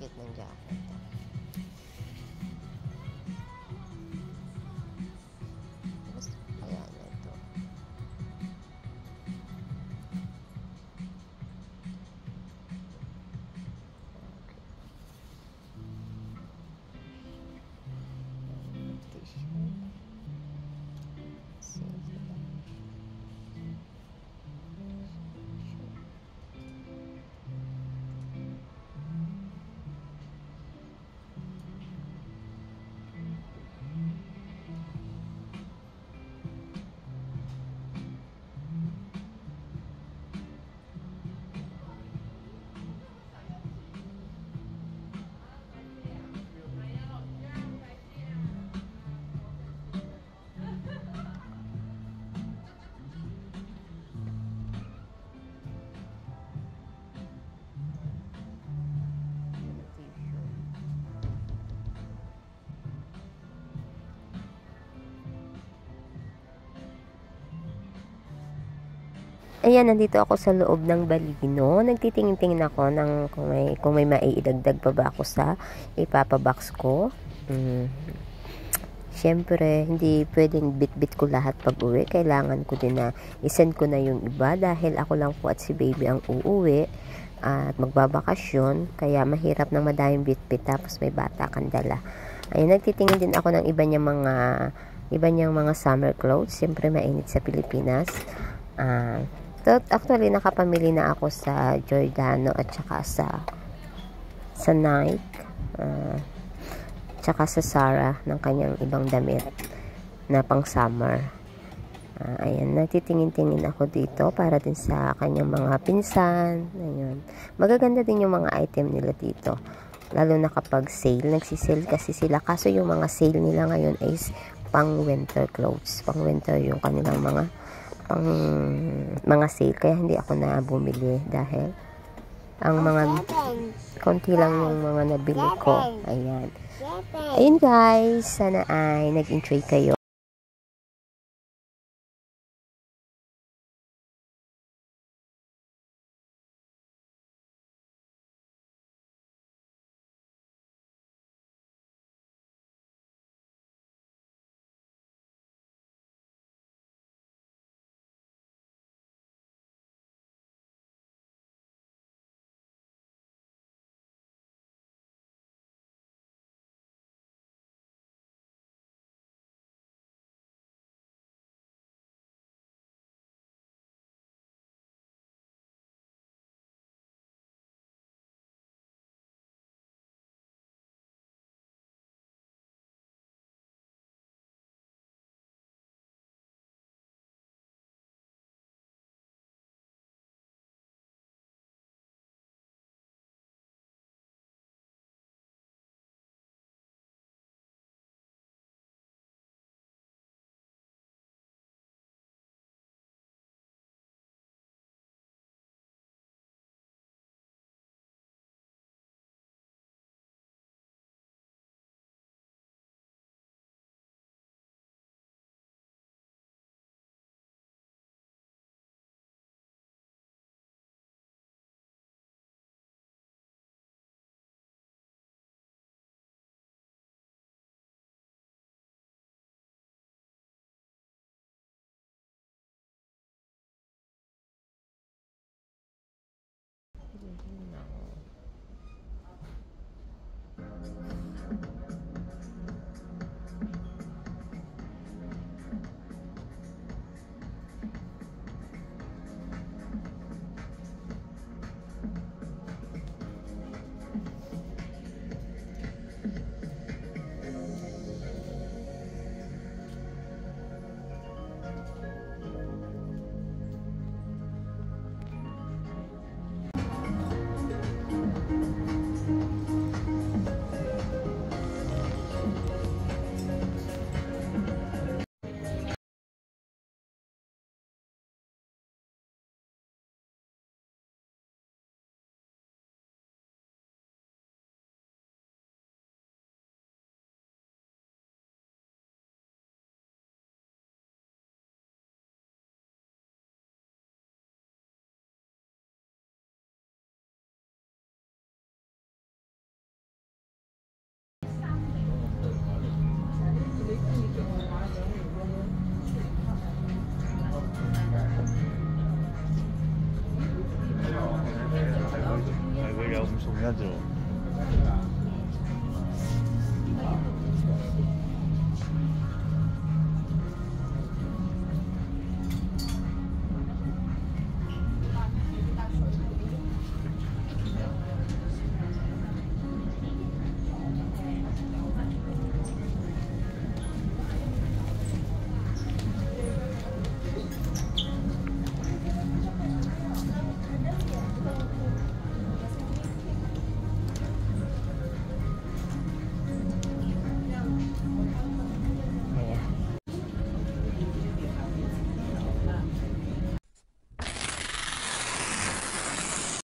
cute ng jacket. Ayan, nandito ako sa loob ng Balino. Nagtitingin-tingin ako ng kung may, kung may maiidagdag pa ba ako sa ipapabox ko. Mm. Siyempre, hindi pwedeng bit-bit ko lahat pag uwi. Kailangan ko din na isend ko na yung iba dahil ako lang po at si baby ang uuwi at magbabakasyon. Kaya mahirap ng madaming bit-bit tapos may bata kang dala. Ayun, nagtitingin din ako ng iba niyang mga iba niyang mga summer clothes. Siyempre, mainit sa Pilipinas. So, actually, nakapamili na ako sa Giordano at saka sa sa Nike. Uh, tsaka sa Zara ng kanyang ibang damit na pang summer. Uh, ayan, natitingin-tingin ako dito para din sa kanyang mga pinsan. Ayun. Magaganda din yung mga item nila dito. Lalo na kapag sale. Nagsisale kasi sila. Kaso yung mga sale nila ngayon is pang winter clothes. Pang winter yung kanilang mga pang mga sale kaya hindi ako na bumili dahil ang mga konti lang yung mga nabili ko. Ayan. Ayun guys. Sana ay nag-enjoy kayo 그냥 그래 요. 좀해야 죠.